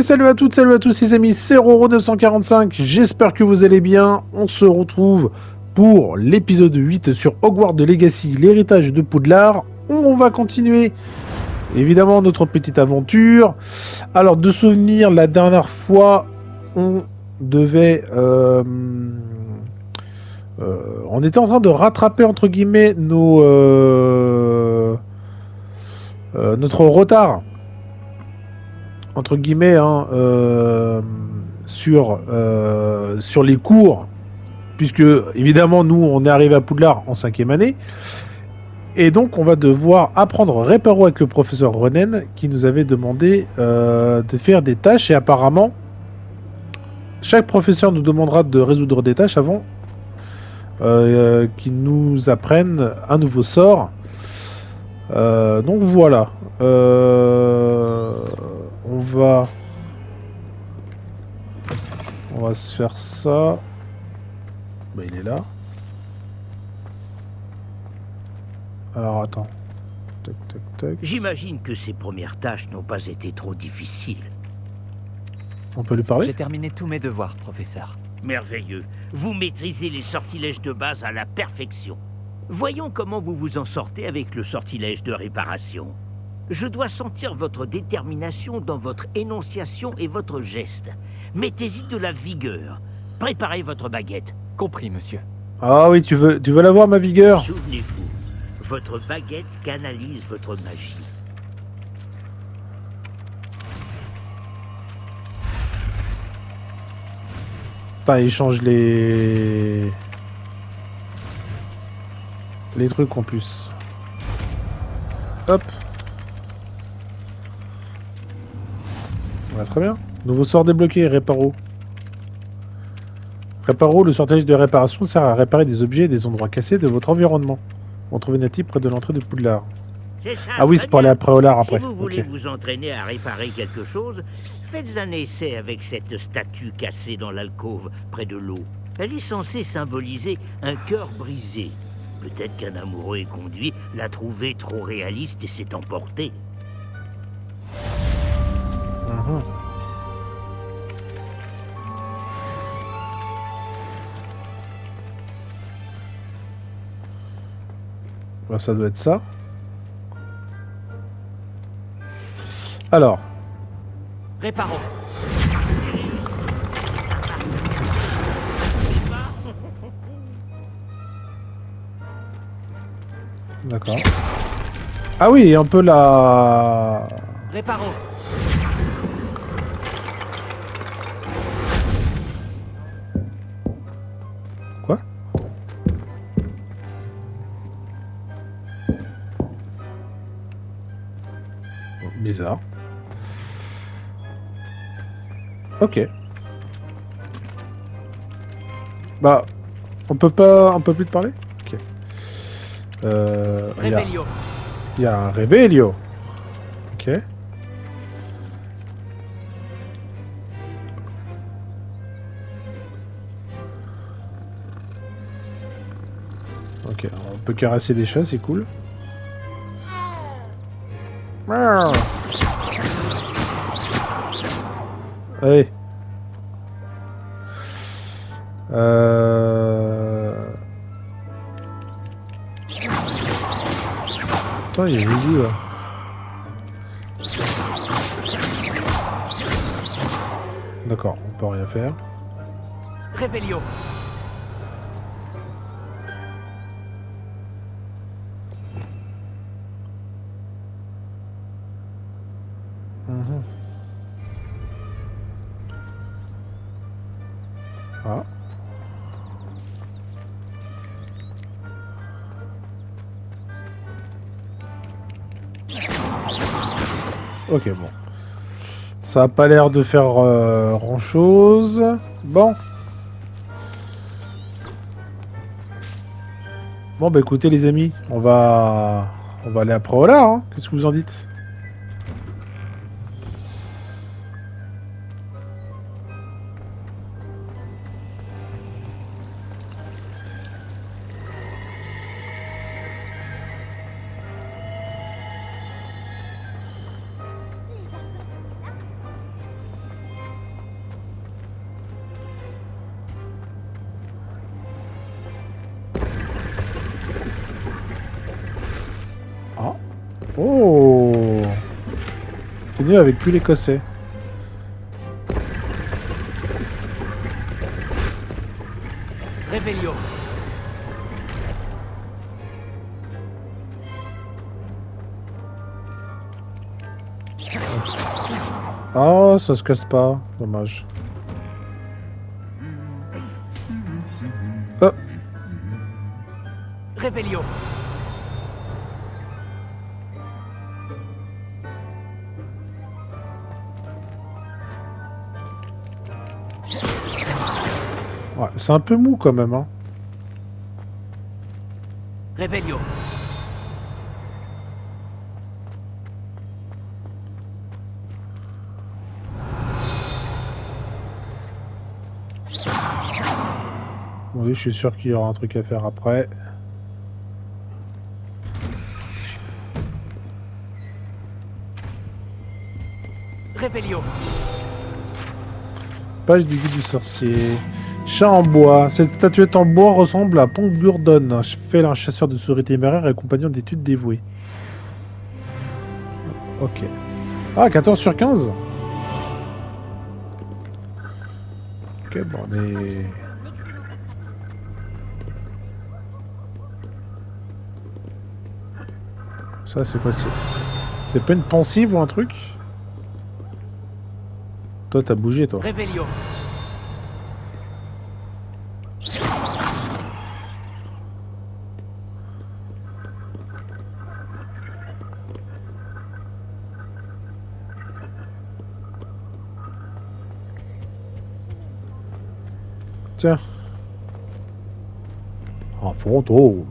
Salut à toutes, salut à tous les amis, c'est Roro945, j'espère que vous allez bien. On se retrouve pour l'épisode 8 sur Hogwarts Legacy, l'héritage de Poudlard. On va continuer évidemment notre petite aventure. Alors de souvenir, la dernière fois, on devait... euh, euh, on était en train de rattraper entre guillemets nos... euh, notre retard entre guillemets, hein, euh, sur, euh, sur les cours, puisque évidemment nous on est arrivé à Poudlard en cinquième année, et donc on va devoir apprendre Réparo avec le professeur Renen qui nous avait demandé euh, de faire des tâches, et apparemment chaque professeur nous demandera de résoudre des tâches avant euh, qu'il nous apprenne un nouveau sort. Donc voilà. On va... On va se faire ça. Bah il est là. Alors attends. Tac tac tac. J'imagine que ces premières tâches n'ont pas été trop difficiles. On peut lui parler? J'ai terminé tous mes devoirs, professeur. Merveilleux. Vous maîtrisez les sortilèges de base à la perfection. Voyons comment vous vous en sortez avec le sortilège de réparation. Je dois sentir votre détermination dans votre énonciation et votre geste. Mettez-y de la vigueur. Préparez votre baguette. Compris, monsieur. Ah oui, tu veux, tu veux l'avoir ma vigueur? Souvenez-vous, votre baguette canalise votre magie. Pas, il change les... Les trucs en plus. Hop. Très bien. Nouveau sort débloqué, Réparo. Réparo, le sortilège de réparation sert à réparer des objets et des endroits cassés de votre environnement. On trouve une native près de l'entrée de Poudlard. C'est ça. Ah oui, c'est pour aller après Poudlard après. Si vous voulez vous entraîner à réparer quelque chose, faites un essai avec cette statue cassée dans l'alcôve près de l'eau. Elle est censée symboliser un cœur brisé. Peut-être qu'un amoureux éconduit l'a trouvée trop réaliste et s'est emporté. Bah, ça doit être ça. Alors, Réparons. d'accord. Ah oui, un peu la... Réparons. Bizarre. Ok. Bah, on peut pas, on peut plus te parler? Ok. Euh, il y y a un Rebellio. Ok. Ok, on peut caresser des chats, c'est cool. Allez. Euh... Putain, il a Juju là. D'accord, on peut rien faire. Réveillon. Ok, bon. Ça a pas l'air de faire euh, grand chose. Bon. Bon, bah écoutez, les amis, on va, on va aller après Ola, hein. Qu'est-ce que vous en dites? Avec plus l'écossais. Réveillon. Ah, ça se casse pas. Dommage. Ouais, c'est un peu mou quand même. Hein. Je suis sûr qu'il y aura un truc à faire après. Réveillon. Page du guide du sorcier. Chat en bois. Cette statuette en bois ressemble à Pont Gurdon, un un chasseur de souris téméraire et compagnon d'études dévoué. Ok. Ah, 14 sur 15 Ok, bon, on est... Ça, c'est quoi C'est pas une pensive ou un truc? Toi, t'as bougé, toi. Réveillon. Tiens. Un fantôme.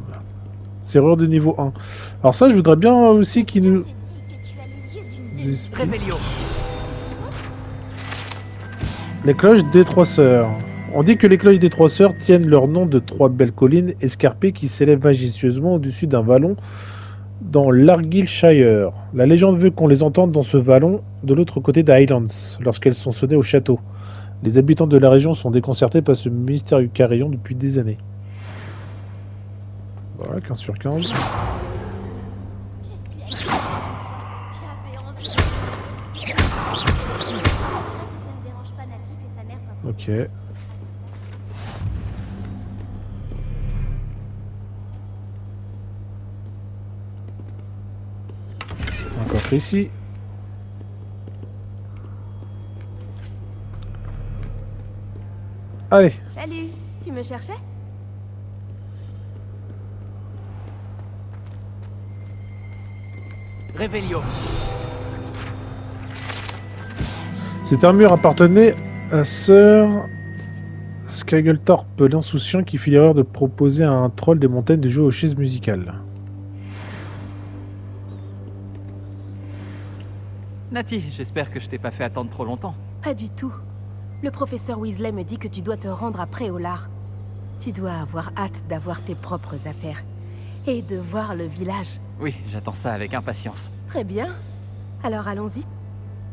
Serrure de niveau 1. Alors ça, je voudrais bien aussi qu'il nous... Les cloches des trois sœurs. On dit que les cloches des trois sœurs tiennent leur nom de trois belles collines escarpées qui s'élèvent majestueusement au-dessus d'un vallon dans l'Argyllshire. La légende veut qu'on les entende dans ce vallon de l'autre côté des Highlands lorsqu'elles sont sonnées au château. Les habitants de la région sont déconcertés par ce mystérieux carillon depuis des années. Voilà, 15 sur 15. Je suis avec toi. J'avais envie. Ça ne dérange pas Natif et sa mère soit Ok. Encore ici. Allez, Salut, tu me cherchais? Réveillon. cette armure appartenait à Sir Skageltorp, l'insouciant qui fit l'erreur de proposer à un troll des montagnes de jouer aux chaises musicales. Nati, j'espère que je t'ai pas fait attendre trop longtemps. Pas du tout. Le professeur Weasley me dit que tu dois te rendre à Préolard. Tu dois avoir hâte d'avoir tes propres affaires. Et de voir le village. Oui, j'attends ça avec impatience. Très bien. Alors allons-y.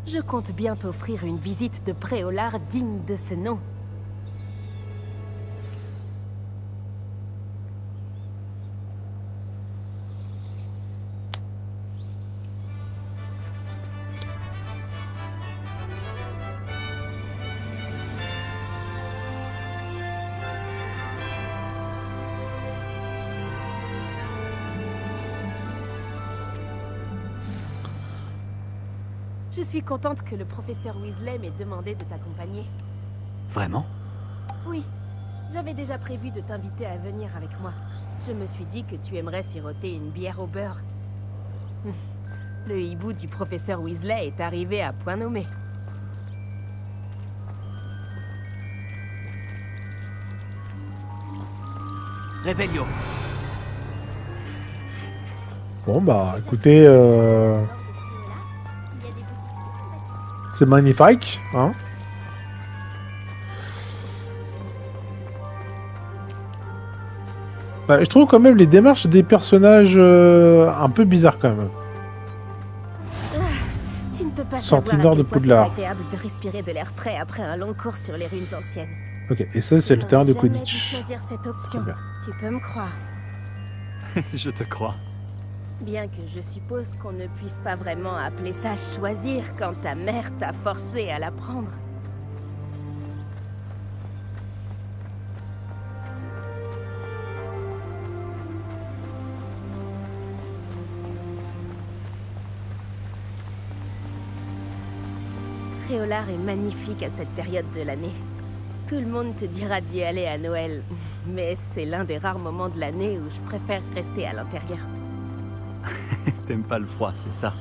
Je compte bien t'offrir une visite de Préolard digne de ce nom. Je suis contente que le professeur Weasley m'ait demandé de t'accompagner. Vraiment? Oui, j'avais déjà prévu de t'inviter à venir avec moi. Je me suis dit que tu aimerais siroter une bière au beurre. Le hibou du professeur Weasley est arrivé à point nommé. Réveillon. Bon bah écoutez, euh, c'est magnifique, hein Bah, je trouve quand même les démarches des personnages euh, un peu bizarres quand même. Tu ne peux pas Sentineur de Poudlard. agréable de respirer de l'air frais après un long cours sur les ruines anciennes. Ok, et ça c'est le terrain de Quidditch. choisir cette option. Très bien. Tu peux me croire. je te crois. Bien que je suppose qu'on ne puisse pas vraiment appeler ça choisir quand ta mère t'a forcé à la prendre. Réolard est magnifique à cette période de l'année. Tout le monde te dira d'y aller à Noël, mais c'est l'un des rares moments de l'année où je préfère rester à l'intérieur. T'aimes pas le froid, c'est ça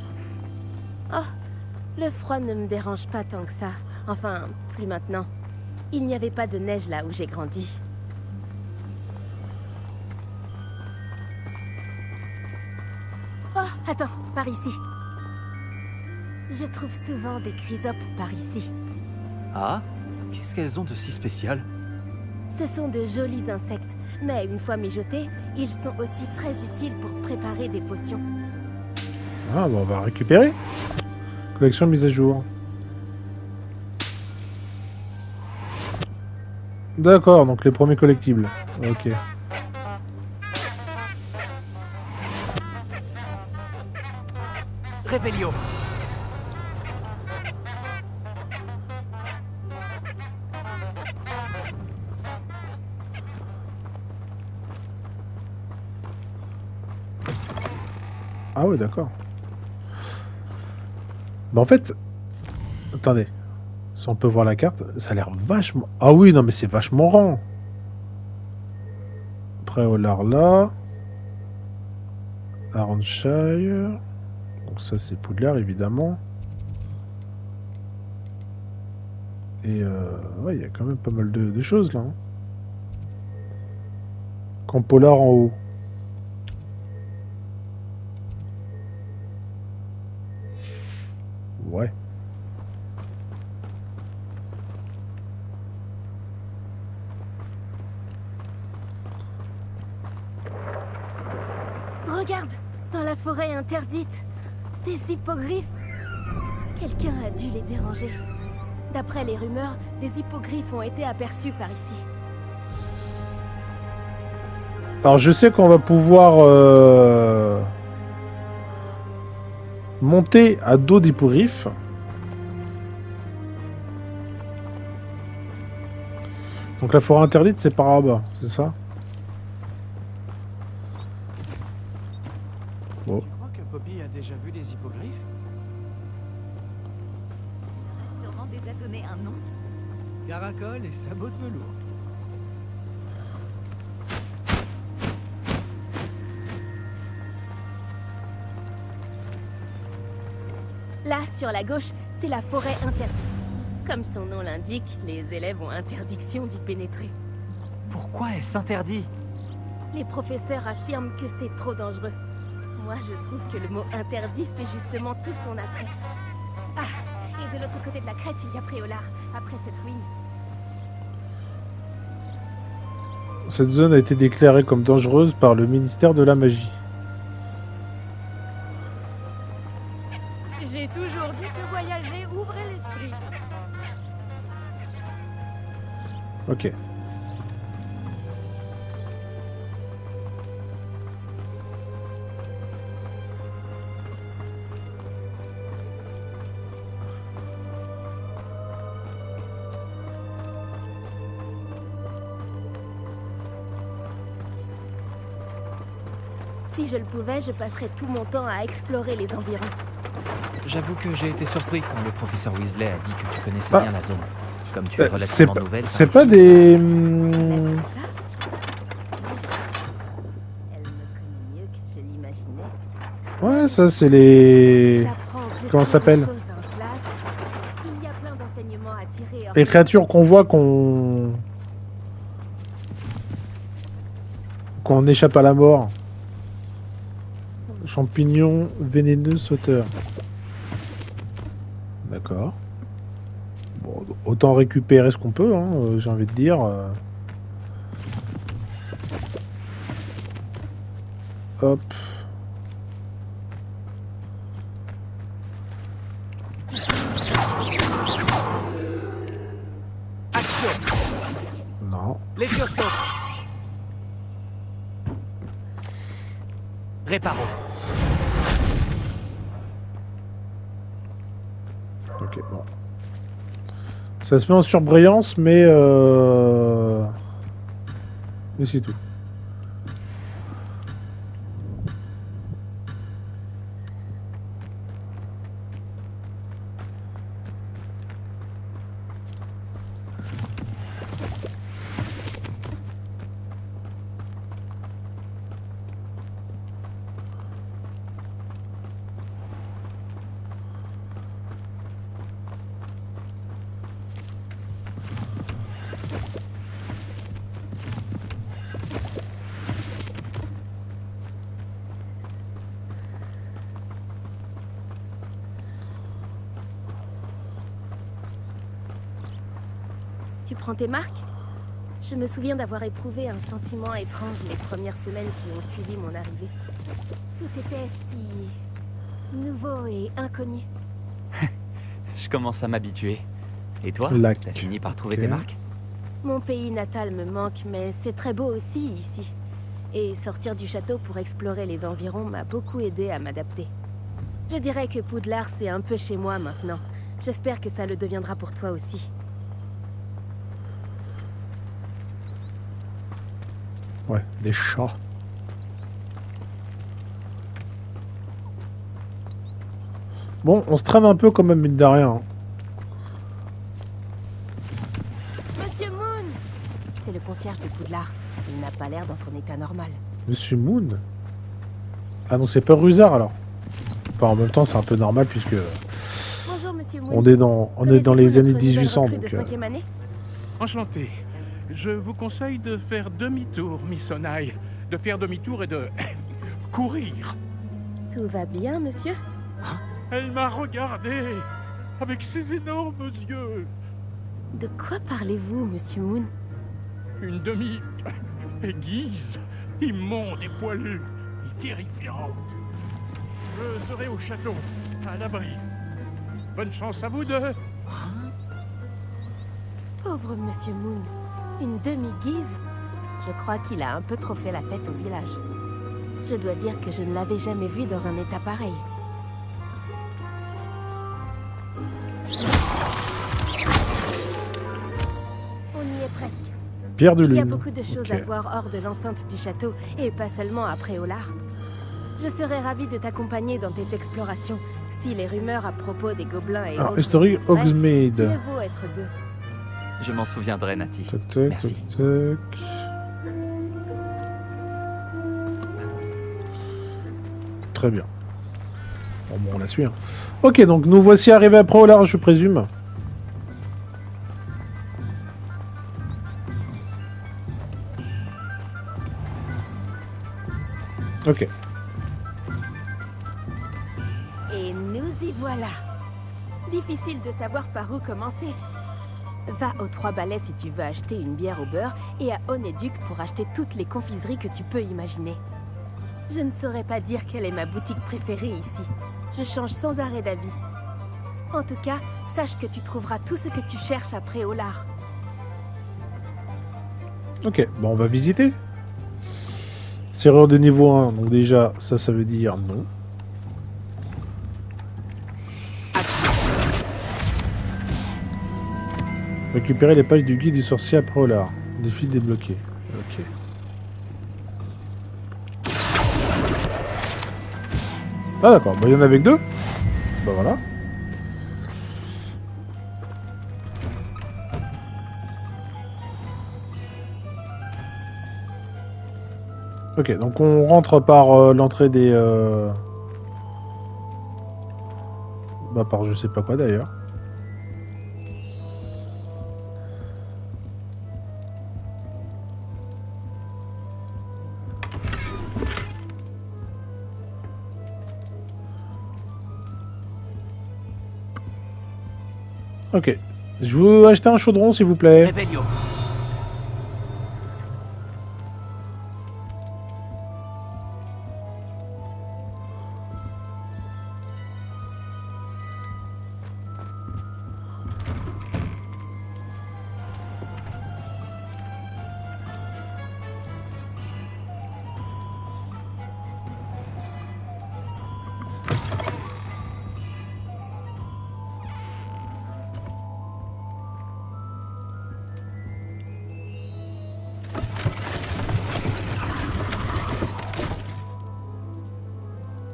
Oh, le froid ne me dérange pas tant que ça. Enfin, plus maintenant. Il n'y avait pas de neige là où j'ai grandi. Oh, attends, par ici. Je trouve souvent des chrysopes par ici. Ah Qu'est-ce qu'elles ont de si spécial? Ce sont de jolis insectes, mais une fois mijotés, ils sont aussi très utiles pour préparer des potions. Ah, bah on va récupérer. Collection mise à jour. D'accord, donc les premiers collectibles. Ok. Ah ouais, d'accord. Bah en fait... Attendez. Si on peut voir la carte, ça a l'air vachement... Ah oui, non mais c'est vachement rang. Après là. Arranshire. Donc ça c'est Poudlard évidemment. Et euh, ouais, il y a quand même pas mal de, choses là. hein. Camp Polar en haut. Ouais. Regarde Dans la forêt interdite Des hippogriffes Quelqu'un a dû les déranger. D'après les rumeurs, des hippogriffes ont été aperçus par ici. Alors je sais qu'on va pouvoir euh, monter à dos d'hippogriffe. Donc la forêt interdite c'est par là-bas, c'est ça? Des hippogriffes Sûrement déjà donné un nom. Caracol et sabots de velours. Là, sur la gauche, c'est la forêt interdite. Comme son nom l'indique, les élèves ont interdiction d'y pénétrer. Pourquoi est-ce interdit? Les professeurs affirment que c'est trop dangereux. Moi, je trouve que le mot interdit fait justement tout son attrait. Ah, et de l'autre côté de la crête, il y a Préolard, après cette ruine. Cette zone a été déclarée comme dangereuse par le ministère de la Magie. J'ai toujours dit que voyager ouvrait l'esprit. Ok. Si je le pouvais, je passerais tout mon temps à explorer les environs. J'avoue que j'ai été surpris quand le professeur Weasley a dit que tu connaissais Ah. bien la zone. Comme tu es Euh, relativement pas, nouvelle. c'est pas des... Elle a dit ça Elle me connaît mieux que je l'imaginais. Ouais, ça c'est les... Comment ça s'appelle de choses en classe. Il y a plein d'enseignements à tirer hors Les créatures qu'on voit qu'on... Qu'on échappe à la mort. Champignon vénéneux sauteur. D'accord. Bon, autant récupérer ce qu'on peut, hein, euh, j'ai envie de dire. euh. Hop. Ça se met en surbrillance, mais... Euh... Mais c'est tout. Tu prends tes marques Je me souviens d'avoir éprouvé un sentiment étrange les premières semaines qui ont suivi mon arrivée. Tout était si... nouveau et inconnu. Je commence à m'habituer. Et toi Lac. T'as fini par trouver tes marques? Mon pays natal me manque, mais c'est très beau aussi ici. Et sortir du château pour explorer les environs m'a beaucoup aidé à m'adapter. Je dirais que Poudlard, c'est un peu chez moi maintenant. J'espère que ça le deviendra pour toi aussi. Ouais, les chats. Bon, on se traîne un peu quand même, mine de rien. hein. Monsieur Moon C'est le concierge de Poudlard. Il n'a pas l'air dans son état normal. Monsieur Moon? Ah non, c'est pas Rusard alors. Enfin, en même temps, c'est un peu normal puisque Bonjour, monsieur Moon. on est dans, on est dans les années notre nouvelle 1800. recrue Donc, euh, Enchanté. Je vous conseille de faire demi-tour, Miss Onai. De faire demi-tour et de courir. Tout va bien, monsieur? Elle m'a regardé avec ses énormes yeux. De quoi parlez-vous, monsieur Moon? Une demi aiguise, immonde et poilue, et terrifiante. Je serai au château, à l'abri. Bonne chance à vous deux. Pauvre monsieur Moon. Une demi-guise Je crois qu'il a un peu trop fait la fête au village. Je dois dire que je ne l'avais jamais vu dans un état pareil. On y est presque. Pierre de Il y a Lune. beaucoup de choses à voir hors de l'enceinte du château, et pas seulement à Préolard. Je serais ravie de t'accompagner dans tes explorations, si les rumeurs à propos des gobelins et Alors, autres historique mieux vaut être deux. Je m'en souviendrai, Nati. Toc, toc, Merci. toc, toc. Très bien. Bon, bon, on la suit. hein. Ok, donc nous voici arrivés après au large, je présume. Ok. Et nous y voilà. Difficile de savoir par où commencer. Va aux Trois Balais si tu veux acheter une bière au beurre et à Onéduc pour acheter toutes les confiseries que tu peux imaginer. Je ne saurais pas dire quelle est ma boutique préférée ici. Je change sans arrêt d'avis. En tout cas, sache que tu trouveras tout ce que tu cherches après au lard. Ok, bon, on va visiter. Serrure de niveau 1, donc déjà, ça, ça veut dire non. Récupérer les pages du guide du sorcier après au lard. Défi débloqué. Ok. Ah d'accord, bah, il y en avait que deux. Bah voilà. Ok, donc on rentre par euh, l'entrée des... euh, Bah par je sais pas quoi d'ailleurs. Ok. Je veux acheter un chaudron s'il vous plaît.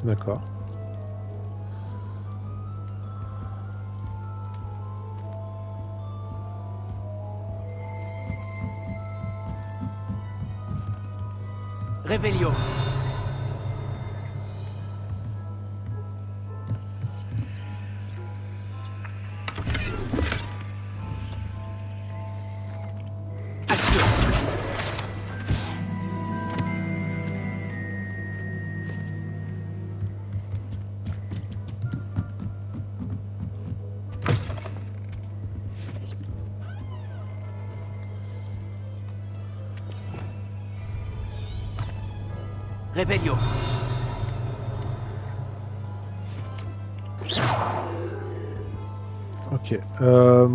D'accord. Réveillons. Réveillon. Ok. Euh...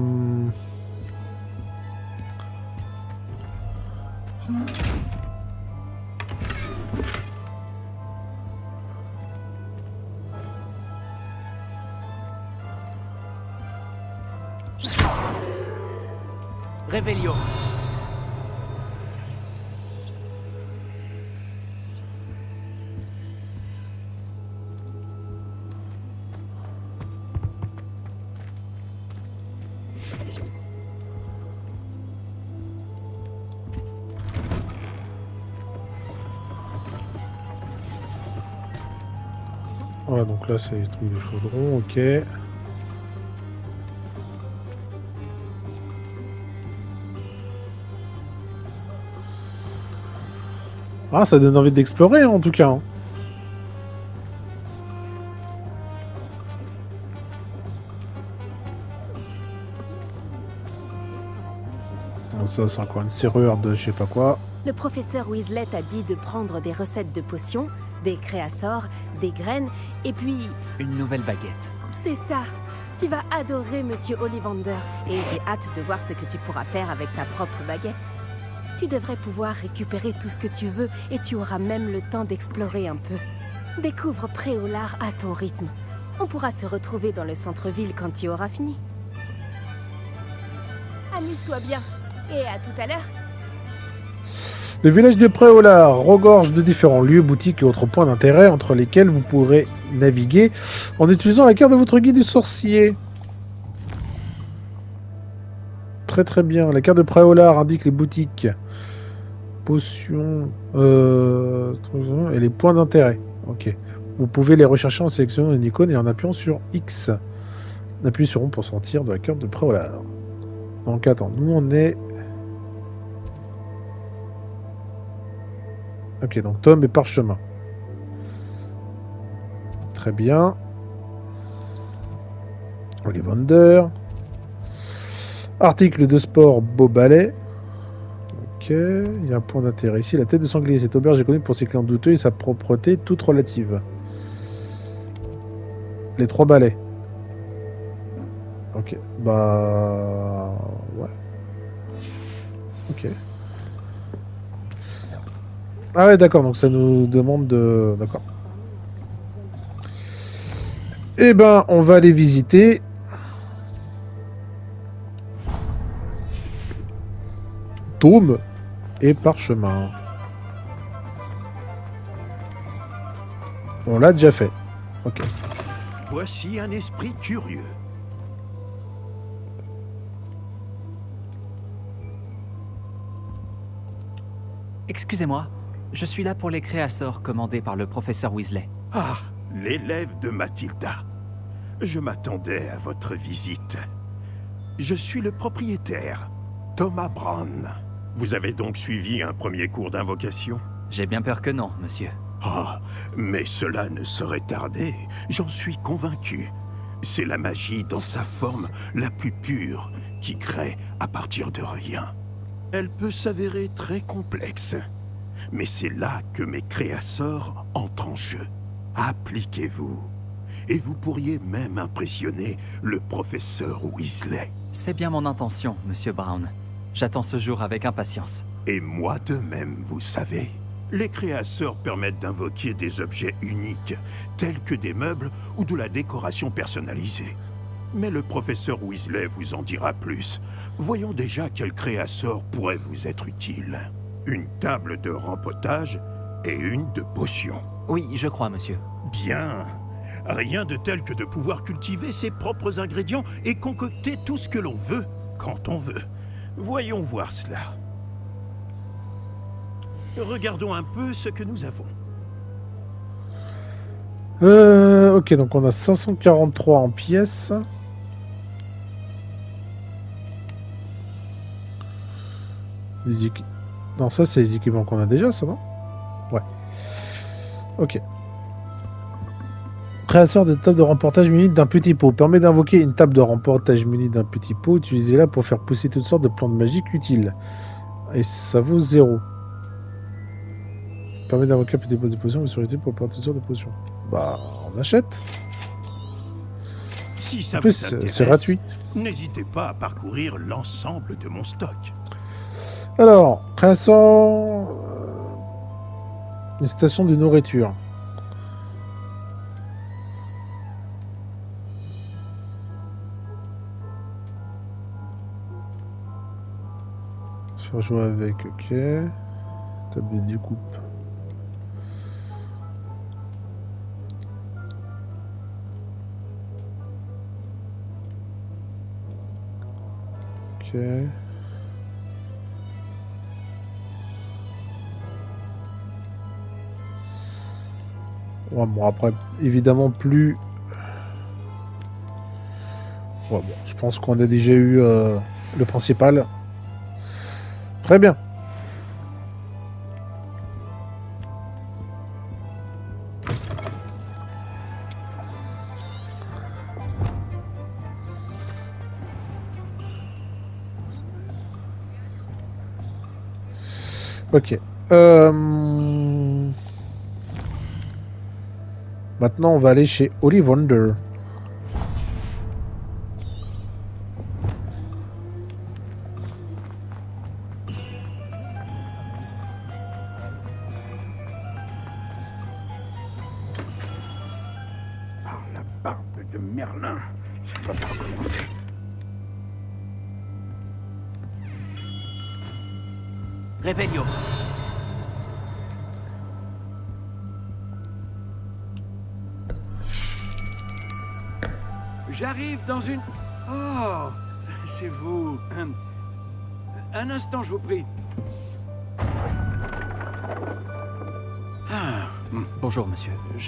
là c'est les trucs de chaudron, ok. Ah, ça donne envie d'explorer en tout cas. hein. Ça, c'est encore une serrure de je sais pas quoi. Le professeur Weasley t'a dit de prendre des recettes de potions, des créassors, des graines, et puis... Une nouvelle baguette. C'est ça Tu vas adorer Monsieur Ollivander, et j'ai hâte de voir ce que tu pourras faire avec ta propre baguette. Tu devrais pouvoir récupérer tout ce que tu veux, et tu auras même le temps d'explorer un peu. Découvre Préolard à ton rythme. On pourra se retrouver dans le centre-ville quand tu auras fini. Amuse-toi bien, et à tout à l'heure Le village de Préolard regorge de différents lieux, boutiques et autres points d'intérêt entre lesquels vous pourrez naviguer en utilisant la carte de votre guide du sorcier. Très très bien. La carte de Préolard indique les boutiques, potions euh, et les points d'intérêt. Ok. Vous pouvez les rechercher en sélectionnant une icône et en appuyant sur X. Appuyez sur rond pour sortir de la carte de Préolard. Donc attends, nous on est Ok, donc tome et parchemin. Très bien. Ollivander. Article de sport, beau balai. Ok, il y a un point d'intérêt ici. La tête de sanglier, cette auberge est connue pour ses clients douteux et sa propreté toute relative. Les trois balais. Ok, bah... Ouais. Ok. Ah ouais, d'accord, donc ça nous demande de... D'accord. Eh ben, on va aller visiter. Tome et parchemin. On l'a déjà fait. Ok. Voici un esprit curieux. Excusez-moi, je suis là pour les créassors commandés par le professeur Weasley. Ah, l'élève de Mathilda. Je m'attendais à votre visite. Je suis le propriétaire, Thomas Brown. Vous avez donc suivi un premier cours d'invocation? J'ai bien peur que non, monsieur. Ah, mais cela ne saurait tarder, j'en suis convaincu. C'est la magie dans sa forme la plus pure qui crée à partir de rien. Elle peut s'avérer très complexe, mais c'est là que mes créasseurs entrent en jeu. Appliquez-vous, et vous pourriez même impressionner le professeur Weasley. C'est bien mon intention, monsieur Brown. J'attends ce jour avec impatience. Et moi de même, vous savez. Les créasseurs permettent d'invoquer des objets uniques, tels que des meubles ou de la décoration personnalisée. Mais le professeur Weasley vous en dira plus. Voyons déjà quel créasseur pourrait vous être utile. Une table de rempotage et une de potions. Oui, je crois, monsieur. Bien. Rien de tel que de pouvoir cultiver ses propres ingrédients et concocter tout ce que l'on veut quand on veut. Voyons voir cela. Regardons un peu ce que nous avons. Euh, ok, donc on a 543 en pièces. Non, ça c'est les équipements qu'on a déjà, ça non Ouais. Ok. Créateur de table de remportage munie d'un petit pot. Permet d'invoquer une table de remportage munie d'un petit pot. Utilisez-la pour faire pousser toutes sortes de plantes magiques utiles. Et ça vaut 0. Permet d'invoquer un petit pot de potions, mais sur les pour faire toutes sortes de potions. Bah, on achète. Si ça En plus, c'est gratuit. n'hésitez pas à parcourir l'ensemble de mon stock. Alors, création. euh, Une station de nourriture. Faire avec, ok. Table de découpe. Ok. Bon, après, évidemment, plus. Ouais, bon, je pense qu'on a déjà eu euh, le principal. Très bien. Ok. Euh... Maintenant, on va aller chez Ollivander. Par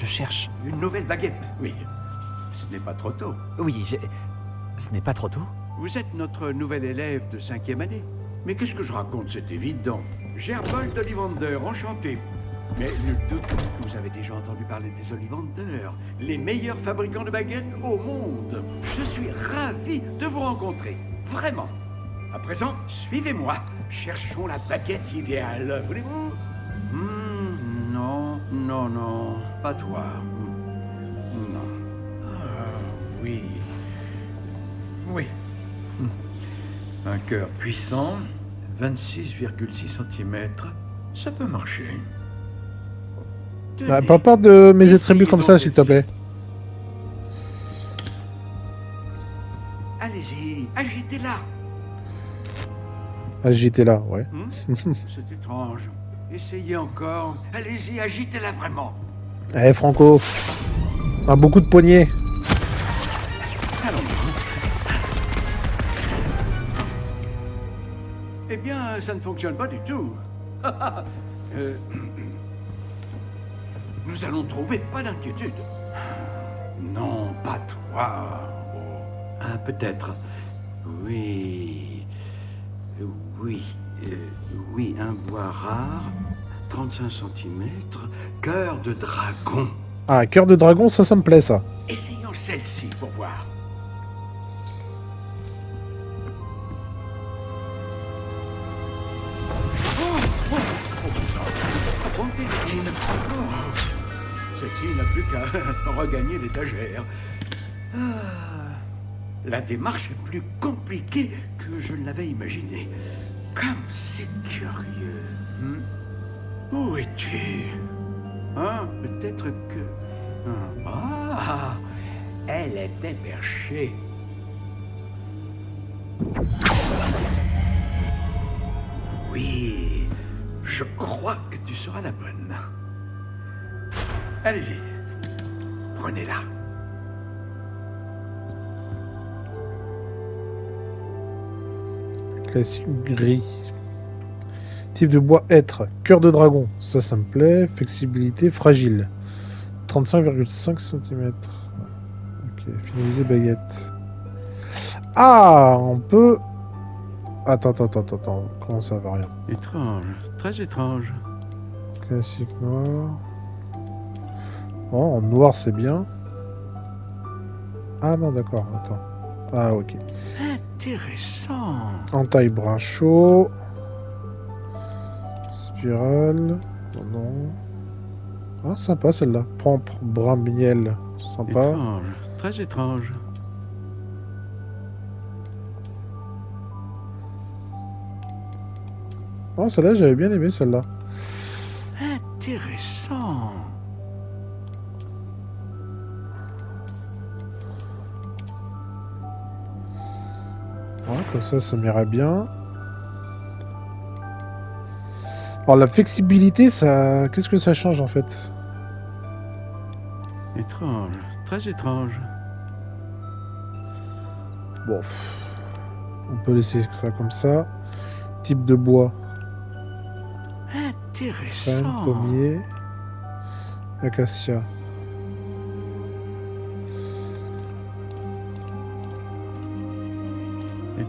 Je cherche. une nouvelle baguette. Oui, ce n'est pas trop tôt. Oui, j'ai. Ce n'est pas trop tôt Vous êtes notre nouvel élève de cinquième année. Mais qu'est-ce que je raconte? C'est évident. Gerbold Ollivander, enchanté. Mais nul doute que vous avez déjà entendu parler des Ollivander, les meilleurs fabricants de baguettes au monde. Je suis ravi de vous rencontrer, vraiment. À présent, suivez-moi. Cherchons la baguette idéale, voulez-vous? Non, non, pas toi. Non. Ah, oui. Oui. Un cœur puissant, 26,6 cm, ça peut marcher. Ah, Tenez. pas part de mes attributs comme ça, s'il te plaît. Allez-y, agitez-la. Là, ouais. Hmm C'est étrange. Essayez encore. Allez-y, agitez-la vraiment. Eh, Franco. A beaucoup de poignets. Eh bien, ça ne fonctionne pas du tout. Euh, Nous allons trouver, pas d'inquiétude. Non, pas toi. Oh. Ah, peut-être. Oui. Oui. Euh, oui, un bois rare, 35 cm, cœur de dragon. Ah, cœur de dragon, ça, ça me plaît, ça. Essayons celle-ci pour voir. Celle-ci n'a plus qu'à regagner l'étagère. Ah, La démarche est plus compliquée que je ne l'avais imaginé. Comme c'est curieux. hmm? Où es-tu? Hein? Peut-être que... Ah Elle était perchée. Oui, je crois que tu seras la bonne. Allez-y. Prenez-la. Classique gris. Type de bois être. Cœur de dragon. Ça, ça me plaît. Flexibilité fragile. 35,5 cm. Ok, finaliser baguette. Ah, on peut. Attends, attends, attends, attends. Comment ça va rien? Étrange, très étrange. Classique noir. Oh, en noir, c'est bien. Ah non, d'accord, attends. Ah, ok. Intéressant. Entaille bras chaud. Spirale. Oh non. Ah, sympa celle-là. Pampre, bras miel. Sympa. Étrange, très étrange. Oh, celle-là, j'avais bien aimé celle-là. Intéressant. Comme ça, ça m'irait bien. Alors, la flexibilité, ça. Qu'est-ce que ça change en fait? Étrange, très étrange. Bon. On peut laisser ça comme ça. Type de bois. Intéressant. pommier. Acacia.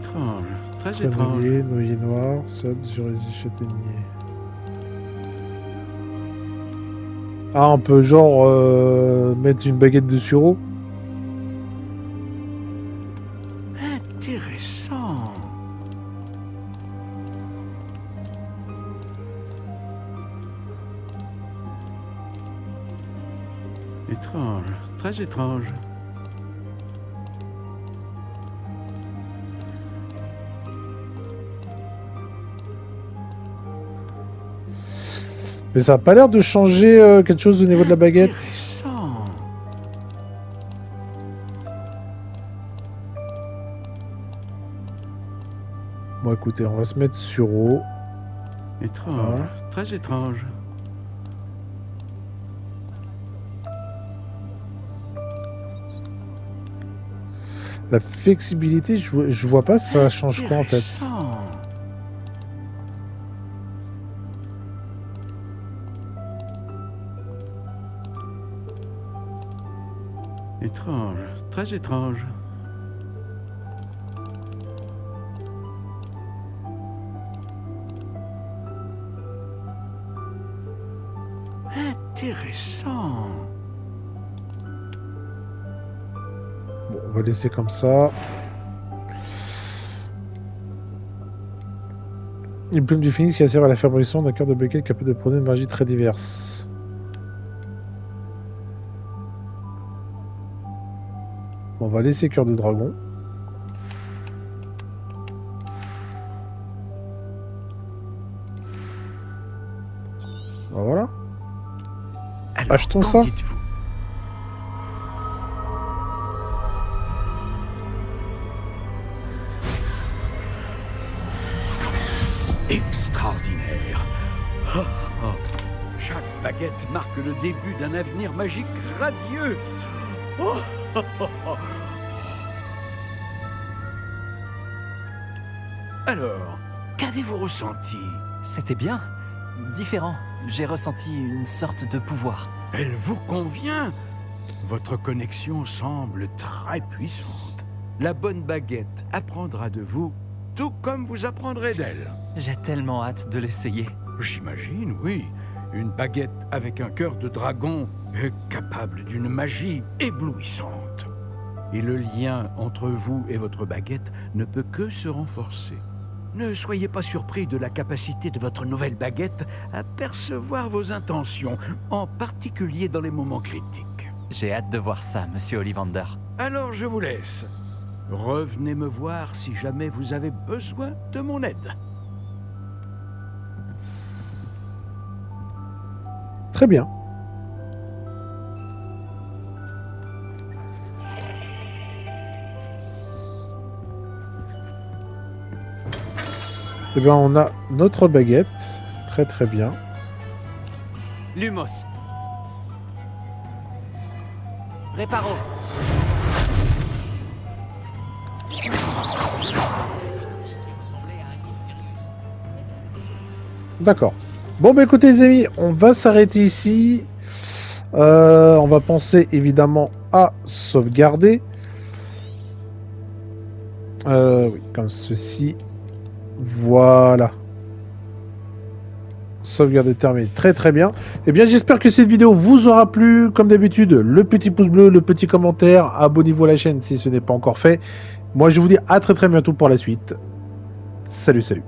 Étrange, très étrange. Noyer noir, sade, cerisier, châtaignier. Ah, on peut genre euh, mettre une baguette de sureau? Intéressant. Étrange, très étrange. Mais ça a pas l'air de changer euh, quelque chose au niveau de la baguette. Bon, écoutez, on va se mettre sureau. Étrange, Ah. très étrange. La flexibilité, je, je vois pas ça change quoi en fait? Étrange, très étrange. Intéressant. Bon, on va laisser comme ça. Une plume du phénix qui sert à la fabrication d'un cœur de baguette capable de produire une magie très diverse. On va laisser cœur de dragon. Ben voilà. Alors, Achetons ça. dites-vous Extraordinaire. Ah, ah. Chaque baguette marque le début d'un avenir magique radieux. Alors, qu'avez-vous ressenti? C'était bien. Différent. J'ai ressenti une sorte de pouvoir. Elle vous convient? Votre connexion semble très puissante. La bonne baguette apprendra de vous, tout comme vous apprendrez d'elle. J'ai tellement hâte de l'essayer. J'imagine, oui. Une baguette avec un cœur de dragon est capable d'une magie éblouissante. Et le lien entre vous et votre baguette ne peut que se renforcer. Ne soyez pas surpris de la capacité de votre nouvelle baguette à percevoir vos intentions, en particulier dans les moments critiques. J'ai hâte de voir ça, monsieur Ollivander. Alors je vous laisse. Revenez me voir si jamais vous avez besoin de mon aide. Très bien. Eh bien, on a notre baguette. Très très bien. Lumos. Réparo. D'accord. Bon, bah écoutez, les amis, on va s'arrêter ici. Euh, on va penser évidemment à sauvegarder. Euh, oui, comme ceci. Voilà. Sauvegarder terminé. Très très bien. Eh bien, j'espère que cette vidéo vous aura plu. Comme d'habitude, le petit pouce bleu, le petit commentaire. Abonnez-vous à la chaîne si ce n'est pas encore fait. Moi, je vous dis à très très bientôt pour la suite. Salut, salut.